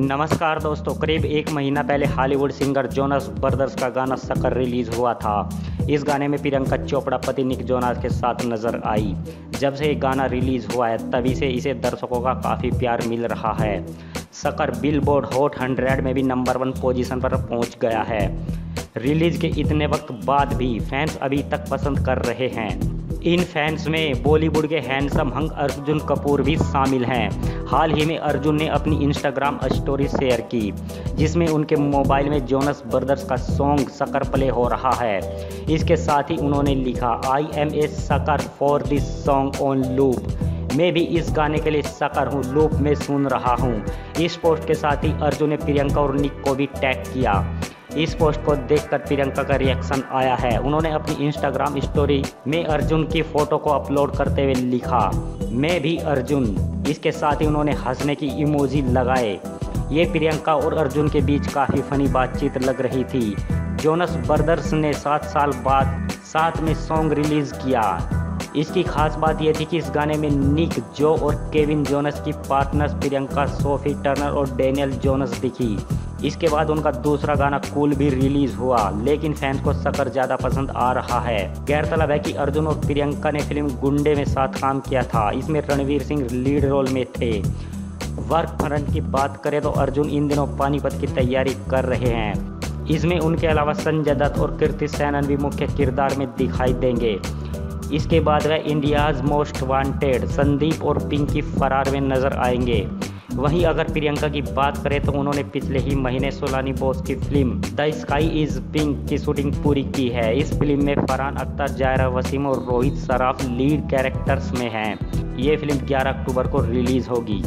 नमस्कार दोस्तों, करीब एक महीना पहले हॉलीवुड सिंगर जोनस ब्रदर्स का गाना सकर रिलीज़ हुआ था। इस गाने में प्रियंका चोपड़ा, पति निक जोनास के साथ नज़र आई। जब से ये गाना रिलीज़ हुआ है, तभी से इसे दर्शकों का काफ़ी प्यार मिल रहा है। सकर बिलबोर्ड हॉट हंड्रेड में भी नंबर वन पोजीशन पर पहुँच गया है। रिलीज़ के इतने वक्त बाद भी फैंस अभी तक पसंद कर रहे हैं। इन फैंस में बॉलीवुड के हैंडसम हंग अर्जुन कपूर भी शामिल हैं। हाल ही में अर्जुन ने अपनी इंस्टाग्राम स्टोरी शेयर की, जिसमें उनके मोबाइल में जोनस ब्रदर्स का सॉन्ग सकर प्ले हो रहा है। इसके साथ ही उन्होंने लिखा I am a sucker for this song on loop मैं भी इस गाने के लिए सकर हूँ लूप में सुन रहा हूँ। इस पोस्ट के साथ ही अर्जुन ने प्रियंका और निक को भी टैग किया। इस पोस्ट को देखकर प्रियंका का रिएक्शन आया है। उन्होंने अपनी इंस्टाग्राम स्टोरी में अर्जुन की फ़ोटो को अपलोड करते हुए लिखा मैं भी अर्जुन। इसके साथ ही उन्होंने हंसने की इमोजी लगाए। ये प्रियंका और अर्जुन के बीच काफ़ी फनी बातचीत लग रही थी। जोनस ब्रदर्स ने सात साल बाद साथ में सॉन्ग रिलीज़ किया। इसकी खास बात यह थी कि इस गाने में निक जो और केविन जोनस की पार्टनर्स प्रियंका सोफी टर्नर और डेनियल जोनस दिखी। इसके बाद उनका दूसरा गाना कूल भी रिलीज़ हुआ, लेकिन फैंस को सकर ज़्यादा पसंद आ रहा है। गैरतलब है कि अर्जुन और प्रियंका ने फ़िल्म गुंडे में साथ काम किया था, इसमें रणवीर सिंह लीड रोल में थे। वर्क फ्रंट की बात करें तो अर्जुन इन दिनों पानीपत की तैयारी कर रहे हैं। इसमें उनके अलावा संजय दत्त और कीर्ति सैनन भी मुख्य किरदार में दिखाई देंगे। इसके बाद वह इंडियाज़ मोस्ट वांटेड संदीप और पिंकी फरार में नज़र आएँगे। वहीं अगर प्रियंका की बात करें तो उन्होंने पिछले ही महीने सोलानी बोस की film the sky is pink की शूटिंग पूरी की है। इस फ़िल्म में फरहान अख्तर, जायरा वसीम और रोहित सराफ लीड कैरेक्टर्स में हैं। ये फ़िल्म 11 अक्टूबर को रिलीज़ होगी।